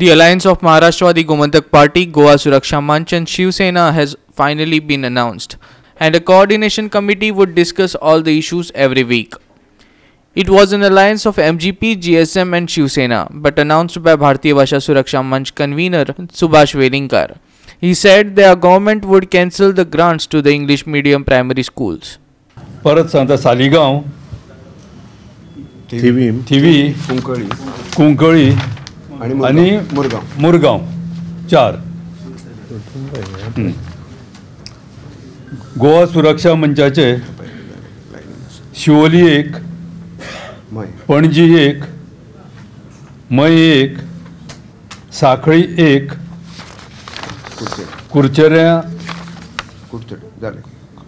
The alliance of Maharashtrawadi Gomantak Party, Goa Suraksha Manch and Shiv Sena has finally been announced, and a coordination committee would discuss all the issues every week. It was an alliance of MGP, GSM and Shiv Sena, but announced by Bharatiya Bhasha Suraksha Manch convener Subhash Velinkar. He said their government would cancel the grants to the English medium primary schools. परत सांगता सालिगांव थिवी थिवी कुंकळी कुंकळी आणि मुरगाव- मुरगाव. चार. गोवा सुरक्षा मंचाचे शिवोली एक पणजी एक मय एक साखळी एक कुरचऱ्या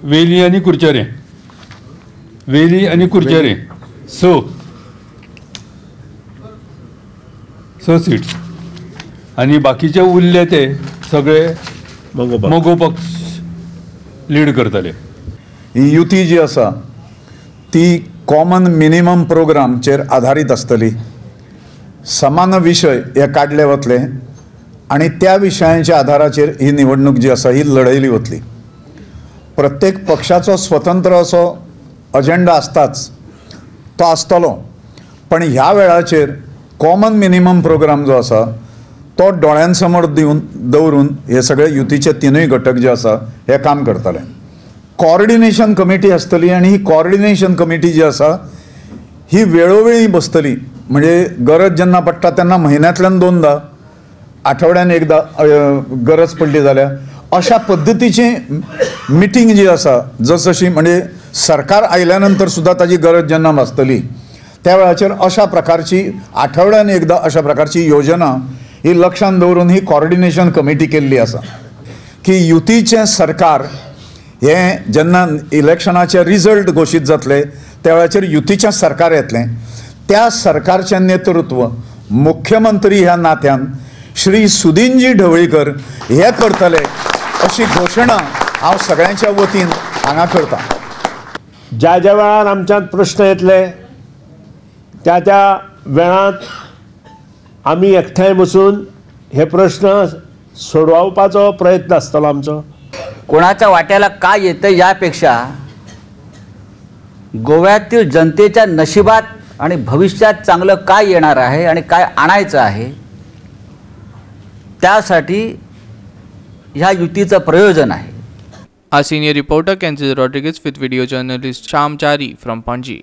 वेली आणि कुरचरे. वेली आणि कुरचरे. स स सीट्स आणि बाकीचे उरले ते सगळे मोगो पक्ष लीड करतले. ही युती जी आसा ती कॉमन मिनिमम प्रोग्रामचेर आधारीत आसतली समान विशय हे काडले वतले आणि त्या विशयांच्या आधाराचेर ही निवडणूक जी आसा ही लढयली वतली. प्रत्येक पक्षाचो स्वतंत्र असो अजेंडा आसताच तो आसतलो पण ह्या वेळाचेर कॉमन मिनिमम प्रोग्राम जो आसा तो दोळ्यांसमोर दिवन दवरून हे सगळे युतीचे तिनूय घटक जे आसा हे काम करतले. कॉर्डिनेशन कमिटी आसतली आणि ही कॉर्डिनेशन कमिटी जी आसा ही वेळोवेळी बसतली. म्हणजे गरज जेन्ना पडटा तेन्ना म्हयन्यांतल्यान दोनदा आठवड्यान एकदा गरज पडली जाल्यार अशा पद्दतीची मिटींग जी आसा जसशी म्हणजे सरकार आयल्या नंतर सुद्धा ताजी गरज जेन्ना भासतली त्या वेळाचेर अशा प्रकारची आठवड्यान एकदा अशा प्रकारची योजना ही लक्षांत दवरून ही कॉर्डिनेशन कमिटी केल्ली आसा की युतीचें सरकार हें जेन्ना इलेक्शनाचे रिजल्ट घोशीत जातले त्या वेळाचेर युतीचें सरकार येतलें त्या सरकारचें नेतृत्व मुख्यमंत्री ह्या नात्यान श्री सुदीनजी ढवळीकर हे करतले अशी घोशणा हांव सगळ्यांच्या वतीन हांगा करतां. ज्या ज्या वेळार आमच्यान प्रश्न येतले त्या त्या वेळांत आमी एकठांय बसून हे प्रश्न सोडवपाचो प्रयत्न आसतलो आमचो कोणाच्या वाट्याला काय येतं यापेक्षा गोव्यातील जनतेच्या नशिबात आणि भविष्यात चांगलं काय येणार आहे आणि काय आणायचं आहे त्यासाठी ह्या युतीचं प्रयोजन आहे Our senior reporter Kenzie Rodriguez with video journalist Sham Chari from Panji.